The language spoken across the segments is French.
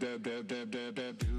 Dab dab dab dab dab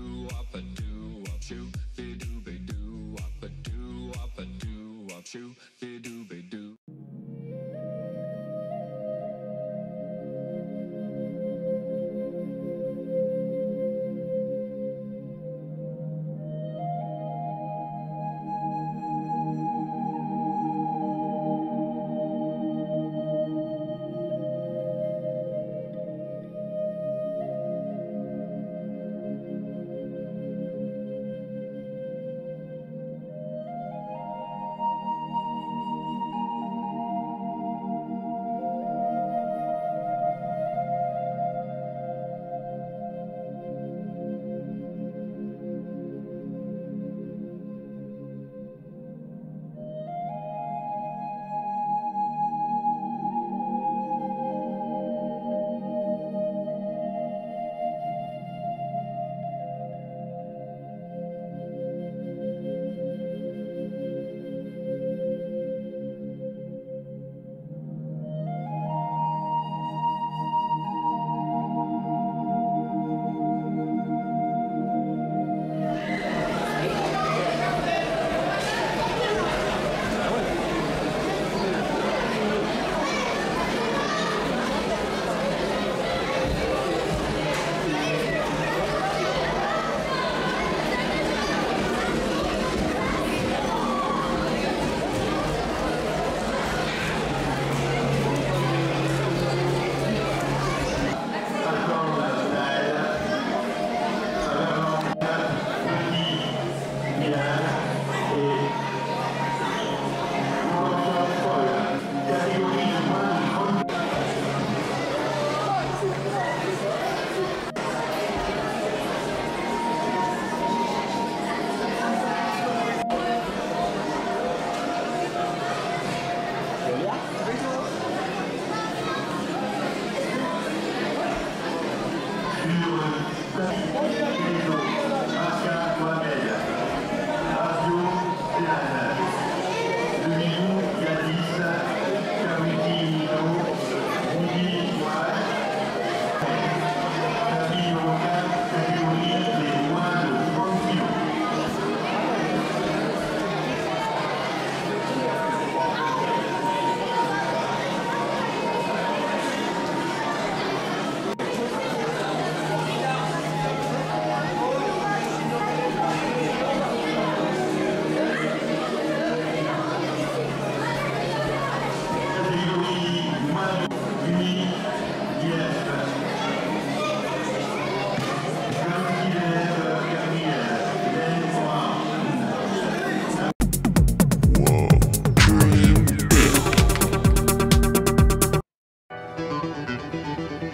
Música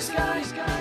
sky, sky.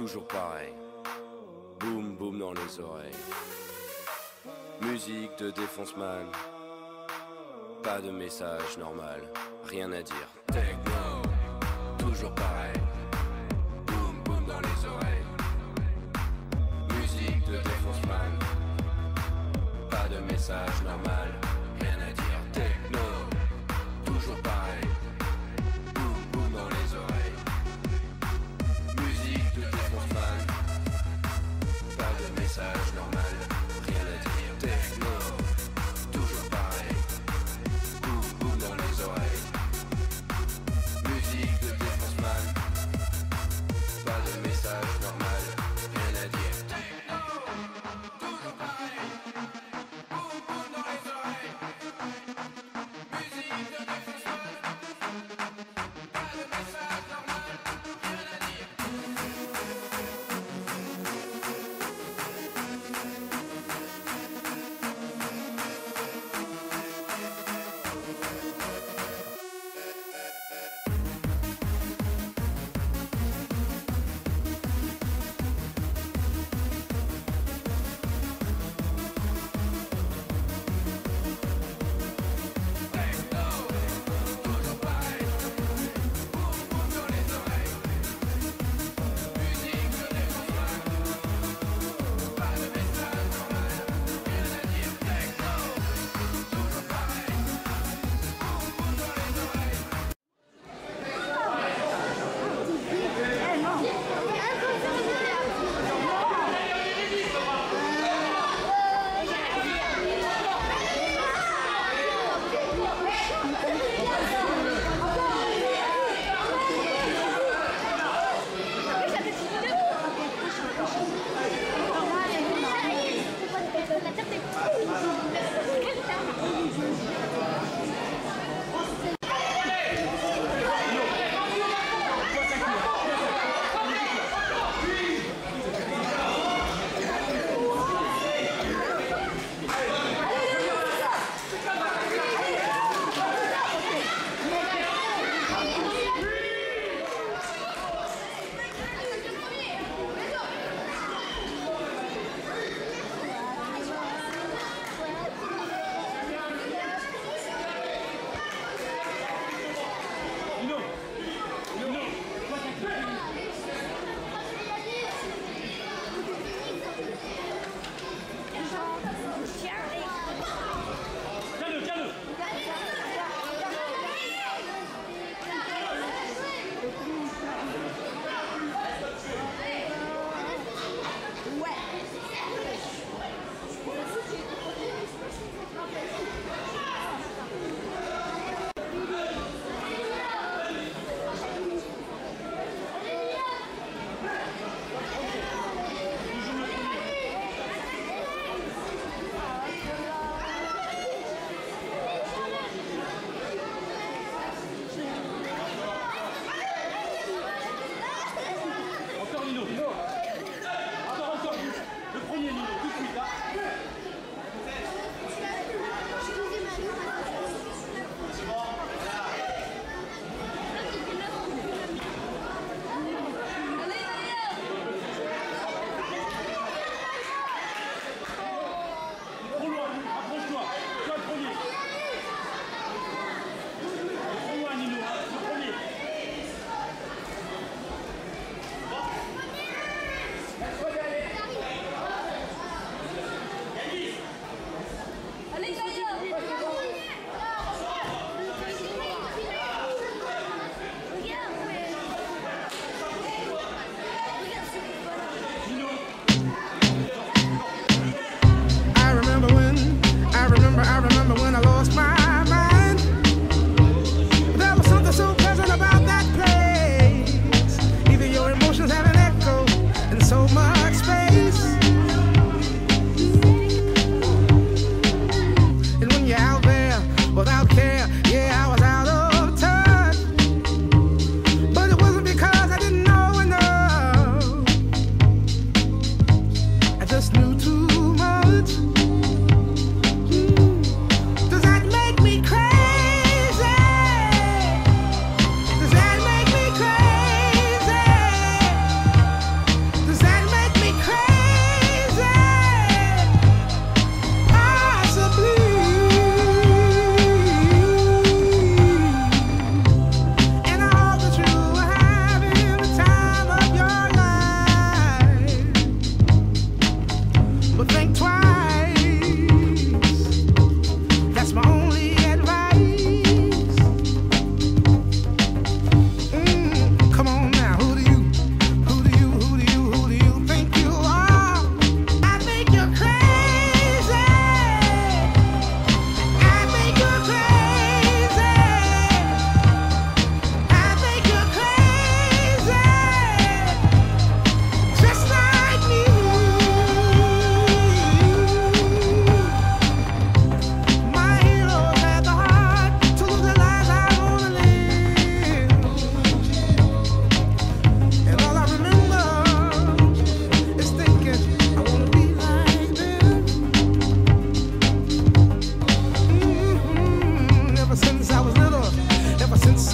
toujours pareil. Boum boum dans les oreilles. Musique de défonce-man. Pas de message normal, rien à dire. Techno, toujours pareil. Boum boum dans les oreilles. Musique de défonce-man. Pas de message normal.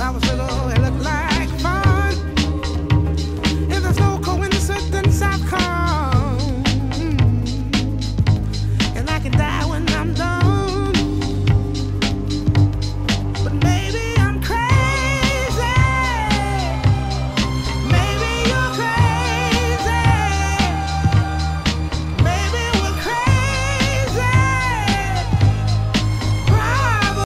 I was little